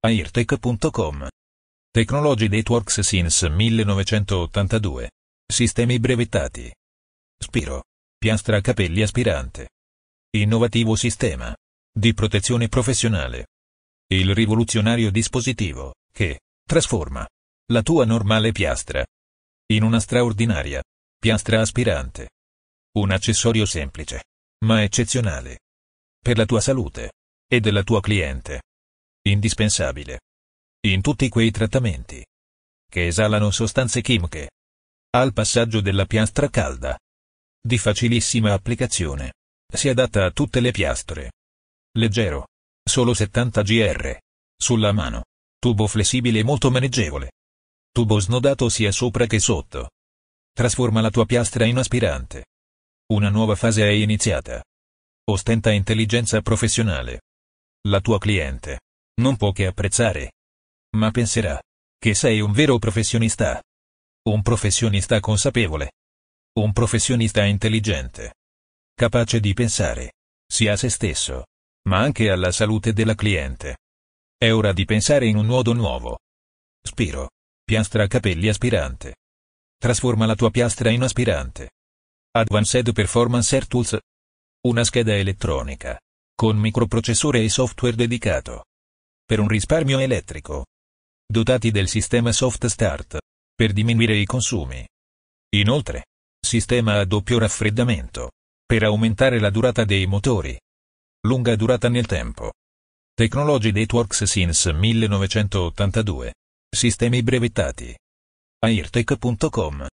airtech.com. Technology Networks since 1982. Sistemi brevettati. Spiro. Piastra capelli aspirante. Innovativo sistema di protezione professionale. Il rivoluzionario dispositivo che trasforma la tua normale piastra in una straordinaria piastra aspirante. Un accessorio semplice, ma eccezionale. Per la tua salute e della tua cliente. Indispensabile. In tutti quei trattamenti che esalano sostanze chimiche. Al passaggio della piastra calda. Di facilissima applicazione. Si adatta a tutte le piastre. Leggero. Solo 70 gr. Sulla mano. Tubo flessibile e molto maneggevole. Tubo snodato sia sopra che sotto. Trasforma la tua piastra in aspirante. Una nuova fase è iniziata. Ostenta intelligenza professionale. La tua cliente non può che apprezzare. Ma penserà che sei un vero professionista. Un professionista consapevole. Un professionista intelligente. Capace di pensare sia a se stesso, ma anche alla salute della cliente. È ora di pensare in un modo nuovo. Spiro. Piastra capelli aspirante. Trasforma la tua piastra in aspirante. Advanced Performance Air Tools. Una scheda elettronica. Con microprocessore e software dedicato. Per un risparmio elettrico. Dotati del sistema Soft Start. Per diminuire i consumi. Inoltre. Sistema a doppio raffreddamento. Per aumentare la durata dei motori. Lunga durata nel tempo. Technology Networks since 1982. Sistemi brevettati. airtech.com